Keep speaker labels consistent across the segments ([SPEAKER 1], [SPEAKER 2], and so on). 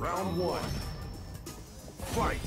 [SPEAKER 1] Round one. Fight!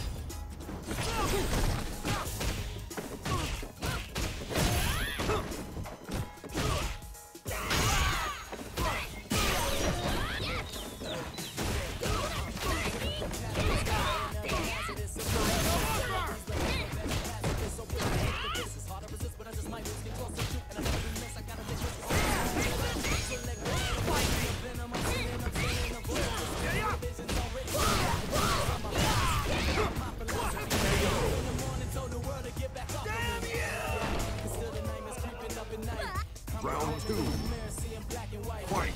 [SPEAKER 1] Round two. Fight!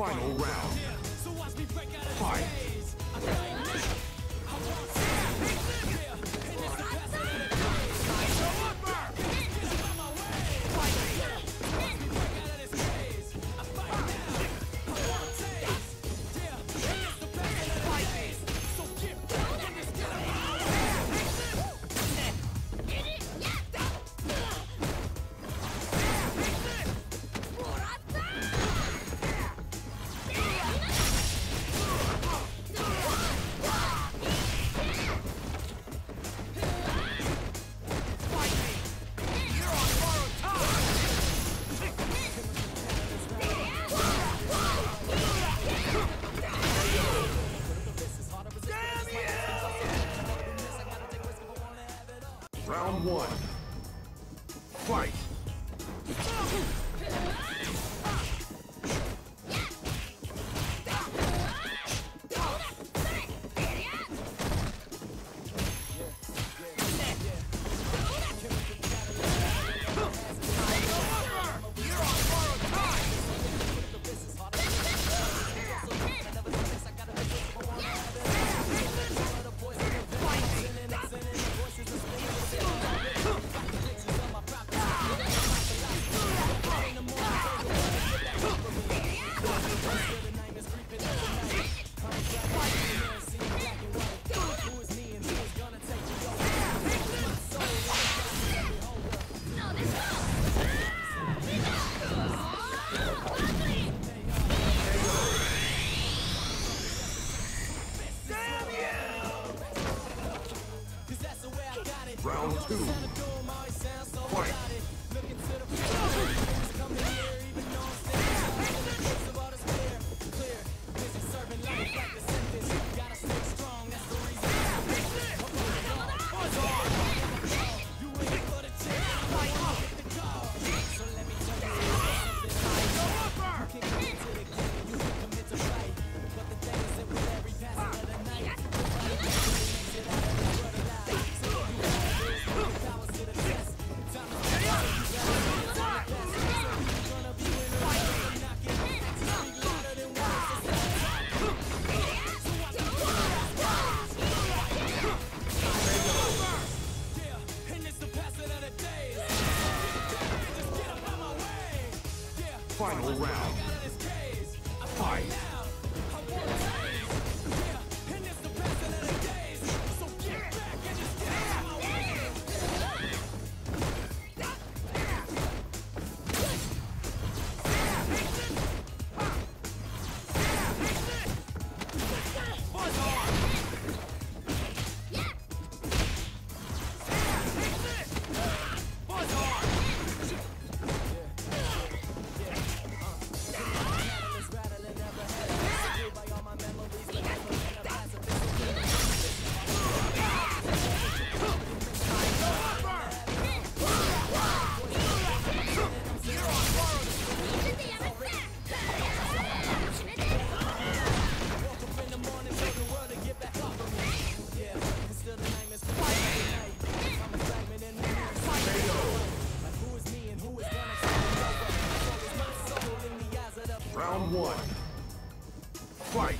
[SPEAKER 1] Final round. One. Final round. Round one. Fight!